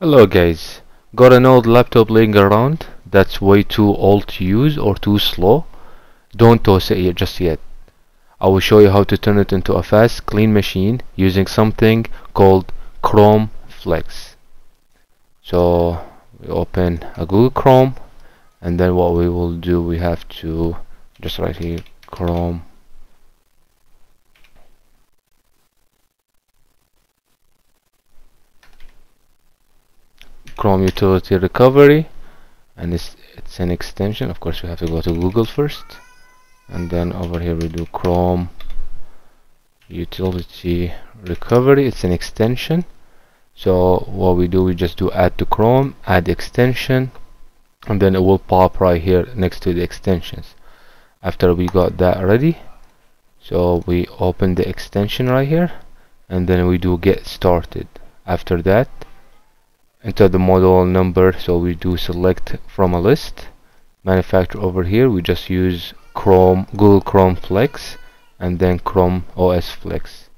Hello guys, got an old laptop laying around that's way too old to use or too slow? Don't toss it just yet. I will show you how to turn it into a fast, clean machine using something called Chrome Flex. So we open a Google Chrome and then what we will do, we have to just right here, Chrome Chrome Utility Recovery and it's, it's an extension. Of course we have to go to Google first and then over here we do Chrome Utility Recovery. It's an extension. So what we do we just do add to Chrome add extension and then it will pop right here next to the extensions. After we got that ready so we open the extension right here and then we do get started. After that enter the model number. So we do select from a list. Manufacturer over here we just use Chrome Google Chrome Flex and then Chrome OS Flex.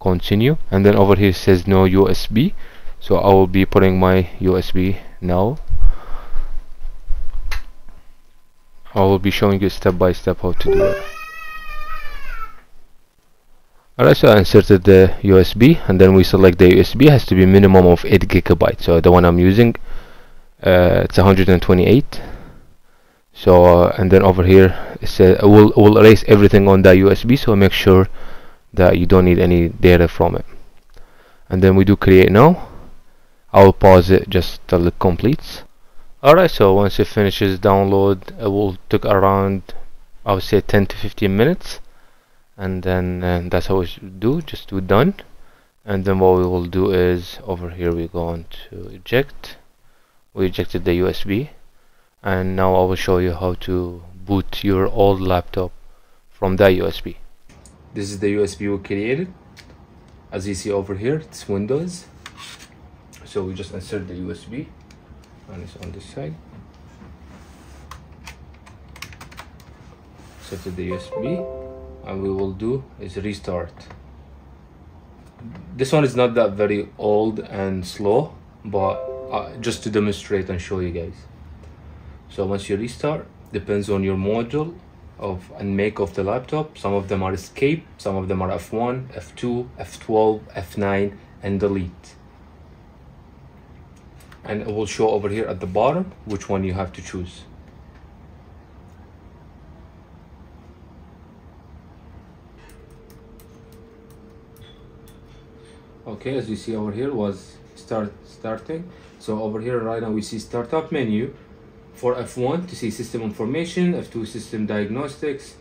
Continue. And then over here says no USB so I will be putting my USB now. I will be showing you step by step how to do it Alright, so I inserted the USB and then we select the USB has to be minimum of 8 gigabytes. So the one I'm using, uh, it's 128. So uh, and then over here it says we'll will erase everything on that USB. So make sure that you don't need any data from it. And then we do create now. I'll pause it just till it completes. Alright, so once it finishes download, it will take around I would say 10 to 15 minutes and then uh, that's how we should do just do done. And then what we will do is over here we go on to eject. We ejected the USB and now I will show you how to boot your old laptop from that USB this is the USB we created. As you see over here it's Windows. So we just insert the USB and it's on this side. Set the USB and we will do is restart. This one is not that very old and slow but uh, just to demonstrate and show you guys. So once you restart depends on your module of and make of the laptop. Some of them are escape some of them are f1 f2 f12 f9 and delete. And it will show over here at the bottom which one you have to choose okay as you see over here was start starting. So over here right now we see startup menu for F1 to see system information F2 system diagnostics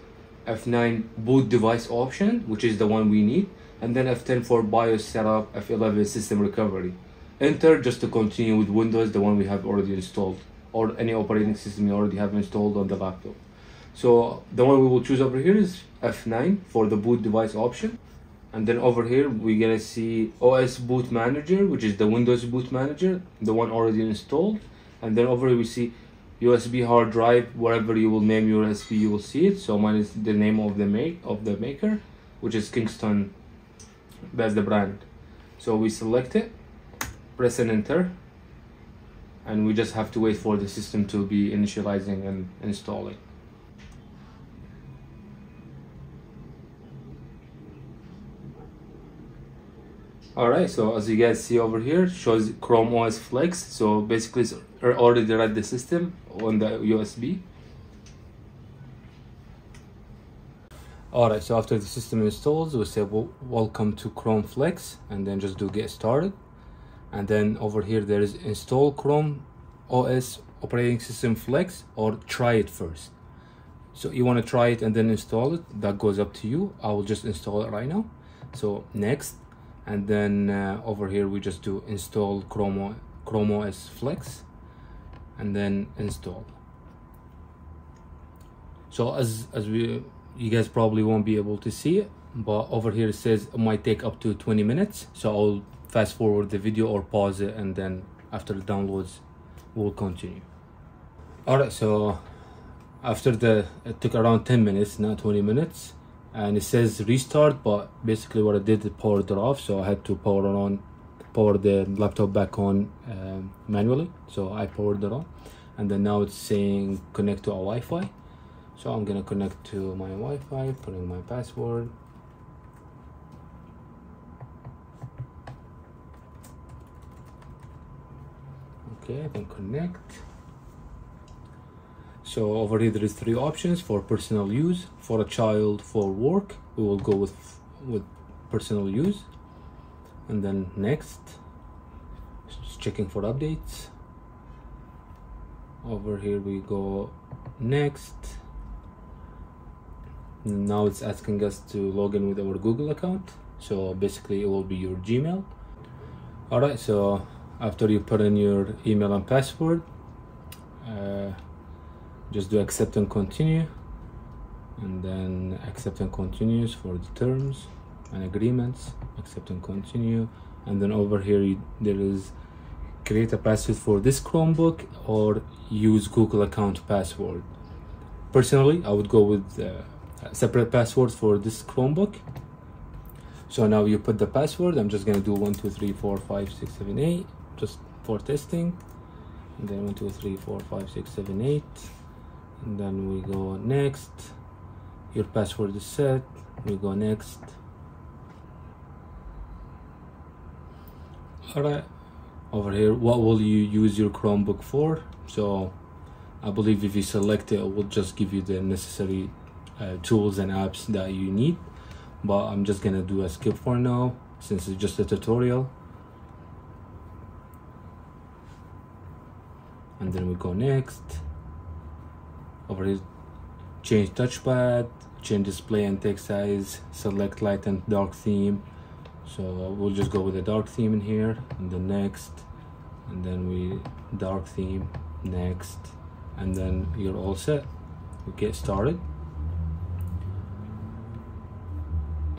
F9 boot device option which is the one we need and then F10 for BIOS setup F11 system recovery. Enter just to continue with Windows the one we have already installed or any operating system you already have installed on the laptop. So the one we will choose over here is F9 for the boot device option and then over here we're gonna see OS boot manager which is the Windows boot manager the one already installed. And then over here we see USB hard drive whatever you will name your USB you will see it. So mine is the name of the make of the maker which is Kingston. That's the brand. So we select it press and enter. And we just have to wait for the system to be initializing and installing Alright, so as you guys see over here, shows Chrome OS Flex. So basically it's already read the system on the USB. Alright, so after the system installs, we say well, welcome to Chrome Flex and then just do get started. And then over here there is install Chrome OS operating system Flex or try it first. So you want to try it and then install it, that goes up to you. I will just install it right now. So next and then uh, over here we just do install Chrome, Chrome OS Flex and then install. So as as we you guys probably won't be able to see it but over here it says it might take up to 20 minutes. So I'll fast forward the video or pause it and then after the downloads we'll continue. All right so after the it took around 10 minutes not 20 minutes and it says restart but basically what I did is powered it off so I had to power it on power the laptop back on uh, manually. So I powered it on and then now it's saying connect to a Wi-Fi. So I'm gonna connect to my Wi-Fi putting my password. Okay then connect so over here there is three options for personal use. For a child for work we will go with with personal use. And then next just checking for updates. Over here we go next. Now it's asking us to log in with our google account. So basically it will be your gmail. All right so after you put in your email and password uh, just do accept and continue. And then accept and continues for the terms and agreements. Accept and continue. And then over here you, there is create a password for this chromebook or use google account password. Personally i would go with uh, separate passwords for this chromebook. So now you put the password. I'm just gonna do one two three four five six seven eight just for testing. And then one two three four five six seven eight and then we go next. Your password is set. We go next. All right. Over here what will you use your chromebook for? So i believe if you select it it will just give you the necessary uh, tools and apps that you need. But i'm just gonna do a skip for now since it's just a tutorial. And then we go next here. Change touchpad change display and text size select light and dark theme. So we'll just go with the dark theme in here and the next and then we dark theme next and then you're all set. We get started.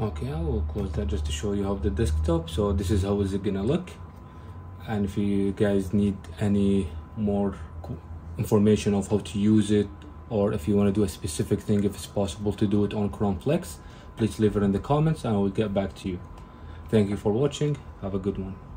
Okay I will close that just to show you how the desktop so this is how is it gonna look. And if you guys need any more information of how to use it or if you want to do a specific thing if it's possible to do it on Chrome Flex please leave it in the comments and I will get back to you. Thank you for watching. Have a good one